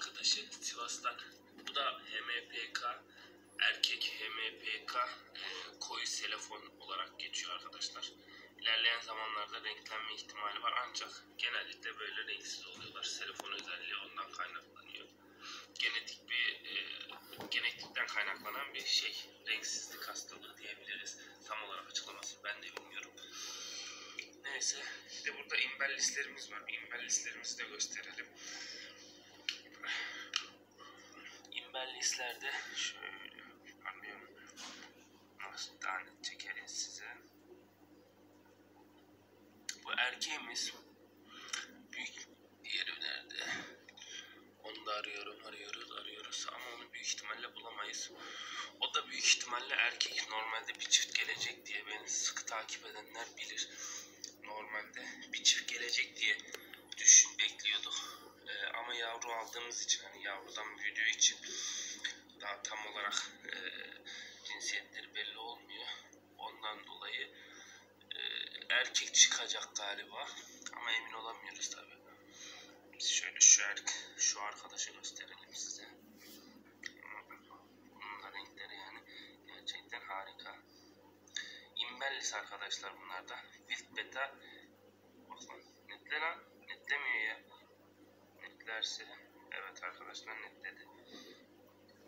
kardeşi Sivas'tan. Bu da HMPK erkek HMPK e, koyu selefon olarak geçiyor arkadaşlar. İlerleyen zamanlarda renklenme ihtimali var ancak genellikle böyle renksiz oluyorlar. Selefon özelliği ondan kaynaklanıyor. Genetik bir e, genetikten kaynaklanan bir şey. Renksizlik hastalığı diyebiliriz. Tam olarak açıklaması ben de bilmiyorum. Neyse işte burada imbel listlerimiz var. İmbel listlerimizi de gösterelim. İmbel listlerde şöyle anlıyorum. Nasıl daha net çekelim size. Bu erkeğimiz büyük yeri nerede? Onu da arıyorum, arıyoruz, arıyoruz ama onu büyük ihtimalle bulamayız. O da büyük ihtimalle erkek. Normalde bir çift gelecek diye beni sıkı takip edenler bilir. Normalde bir çift gelecek diye düşün bekliyorduk. Ee, ama yavru aldığımız için hani yavrudan büyüdüğü için daha tam olarak e, cinsiyetleri belli olmuyor. Ondan dolayı e, erkek çıkacak galiba ama emin olamıyoruz tabi. Biz şöyle şu erk şu arkadaşı gösterelim size. Bunun da renkleri yani gerçekten harika. Imbellis arkadaşlar bunlar da. Wild Beta bakın netle lan netlemiyor ya. Netlerse evet arkadaşlar netledi.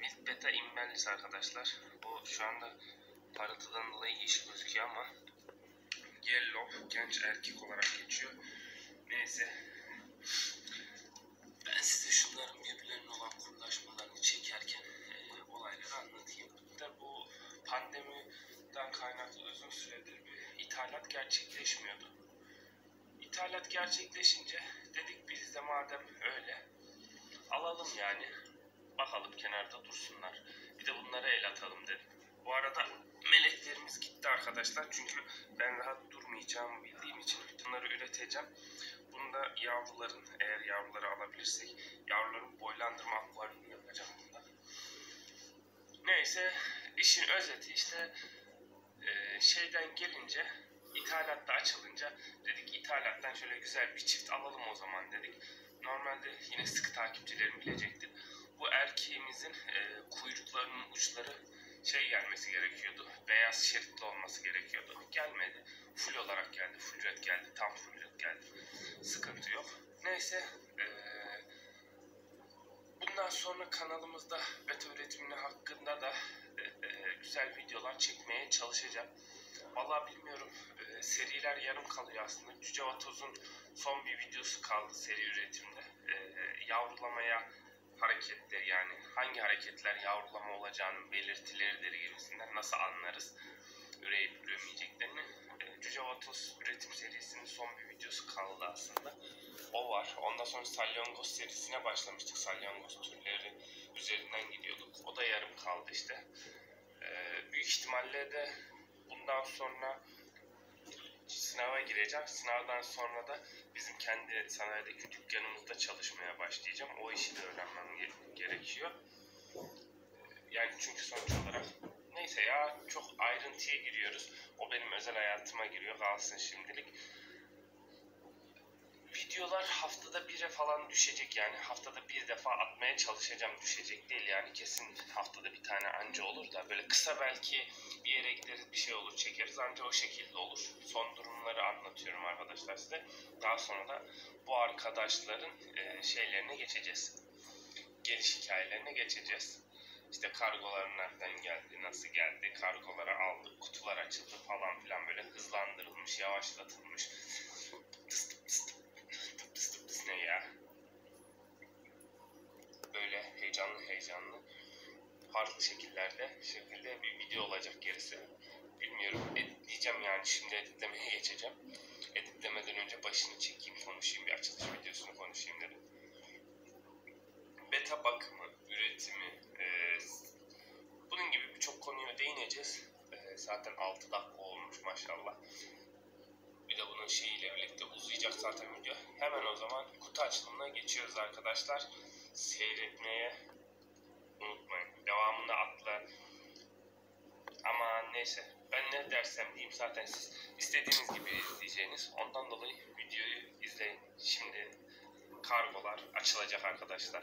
Wild Beta Imbellis arkadaşlar. Bu şu anda parıltıdan dolayı yeşil gözüküyor ama Yellow genç erkek olarak geçiyor. Neyse. Ben size şunların birbirlerine olan kurlaşmalarını çekerken e, olayları anlatayım. Da bu pandemiden kaynaklı uzun süredir bir ithalat gerçekleşmiyordu. İthalat gerçekleşince dedik biz de madem öyle alalım yani. Bakalım kenarda dursunlar. Bir de bunlara el atalım dedim. Bu arada meleklerimiz gitti arkadaşlar. Çünkü ben rahat durmayacağımı bildiğim için bunları üreteceğim. Bunu da yavruların eğer yavruları alabilirsek yavruların boylandırma akvaryumu yapacağım bunda. Neyse işin özeti işte e, şeyden gelince ithalatta açılınca dedik ithalattan şöyle güzel bir çift alalım o zaman dedik. Normalde yine sıkı takipçilerim bilecektir. Bu erkeğimizin e, kuyruklarının uçları şey gelmesi gerekiyordu. Beyaz şeritli olması gerekiyordu. Gelmedi. Full olarak geldi. Full red geldi. Tam full red geldi. Sıkıntı yok. Neyse. Ee, bundan sonra kanalımızda beta üretimini hakkında da e, e, güzel videolar çekmeye çalışacağım. Vallahi bilmiyorum. E, seriler yarım kalıyor aslında. Cüce Vatoz'un son bir videosu kaldı seri üretimde. E, yavrulamaya hareketler yani hangi hareketler yavrulama olacağının belirtileridir gibisinden nasıl anlarız üreyip üremeyeceklerini. E, Cüce Vatos üretim serisinin son bir videosu kaldı aslında. O var. Ondan sonra salyangoz serisine başlamıştık. Salyangoz türleri üzerinden gidiyorduk. O da yarım kaldı işte. E, büyük ihtimalle de bundan sonra sınava gireceğim. Sınavdan sonra da bizim kendi sanayideki dükkanımızda çalışmaya başlayacağım. O işi de öğrenmem gerekiyor. Yani çünkü sonuç olarak neyse ya çok ayrıntıya giriyoruz. O benim özel hayatıma giriyor. Kalsın şimdilik. Videolar haftada bire falan düşecek yani haftada bir defa atmaya çalışacağım düşecek değil yani kesin haftada bir tane anca olur da böyle kısa belki bir yere gideriz bir şey olur çekeriz anca o şekilde olur. Son durumları anlatıyorum arkadaşlar size. Daha sonra da bu arkadaşların e, şeylerine geçeceğiz. Geliş hikayelerine geçeceğiz. İşte kargolar nereden geldi, nasıl geldi, kargoları aldık, kutular açıldı falan filan böyle hızlandırılmış, yavaşlatılmış. Tıs tıs ne ya? Böyle heyecanlı heyecanlı farklı şekillerde şekilde bir video olacak gerisi. Bilmiyorum editleyeceğim yani şimdi editlemeye geçeceğim. Editlemeden önce başını çekeyim konuşayım bir açılış videosunu konuşayım dedim. Beta bakımı, üretimi, e, bunun gibi birçok konuya değineceğiz. E, zaten 6 dakika olmuş maşallah. Bir de bunun şeyiyle birlikte uzayacak zaten video. Hemen o zaman kutu açılımına geçiyoruz arkadaşlar. Seyretmeye unutmayın. Devamında atla. Ama neyse. Ben ne dersem diyeyim zaten siz istediğiniz gibi izleyeceğiniz. Ondan dolayı videoyu izleyin. Şimdi kargolar açılacak arkadaşlar.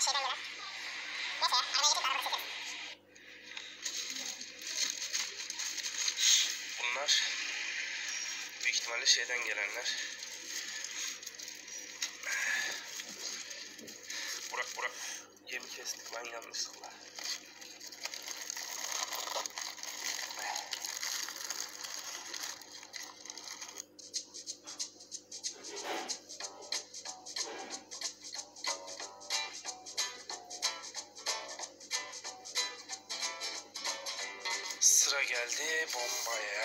Şeyden yana. Neyse ya. Arabaya getirip arabada çekeriz. Bunlar ihtimalle şeyden gelenler. Burak Burak yemi kestik ben yanlışlıkla. Sıra geldi bombaya.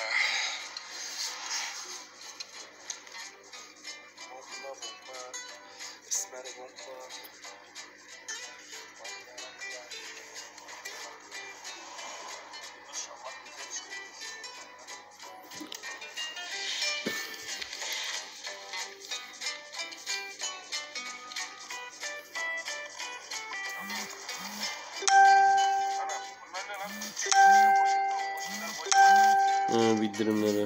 Ha, bildirimleri.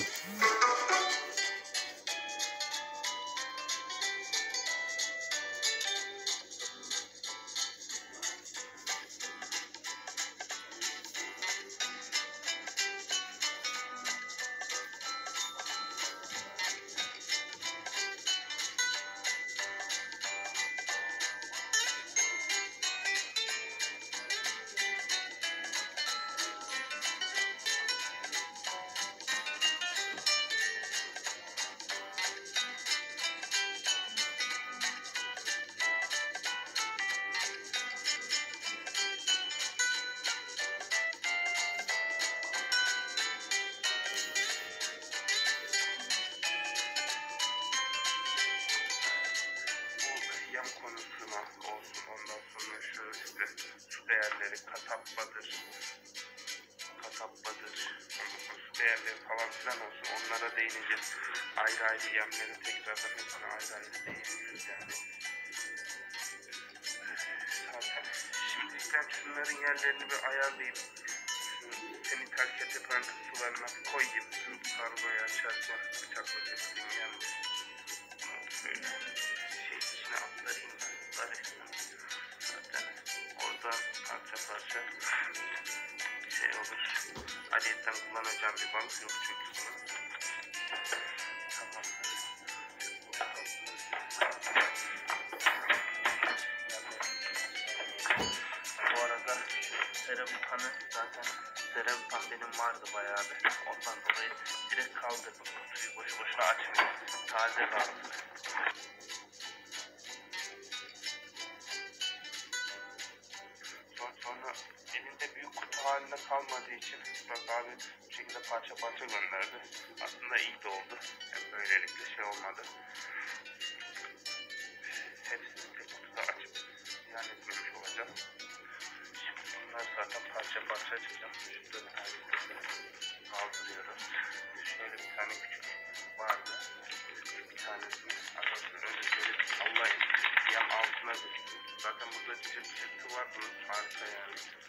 Değerleri sonra su değerleri falan filan olsun. Onlara değineceğiz ayrı ayrı yemleri tekrardan hepsine ayrı ayrı değineceğiz yani. Zaten şimdilikten şunların yerlerini bir ayarlayayım. Seni terk yapan sularına koyayım. Şu kargoyu açarken bıçakla kestiğim yani. Şöyle şey içine aktarayım ben. Karıştım. Şey olur. Ayrıyetten kullanacağım bir balık yok çünkü. Tamam. Bu arada şu Serabutan'ı zaten Serabutan benim vardı bayağı bir. Ondan dolayı direkt kaldırdım kutuyu. Boşu boşuna açmıyorum. Taze kaldı. Kalmadığı için Burak abi bu şekilde parça parça gönderdi. Aslında iyi de oldu. Hem böylelikle şey olmadı. Hepsini tek kutuda açıp ziyan etmemiş olacağım. Şimdi bunlar zaten parça parça açacağım. Şunları her birini kaldırıyoruz. Şöyle bir tane küçük vardı. Bir tanesini arkadaşlar önce şöyle bir sallayın. Yam altına düştü. Zaten burada çıt çıtı var bunun harika yani.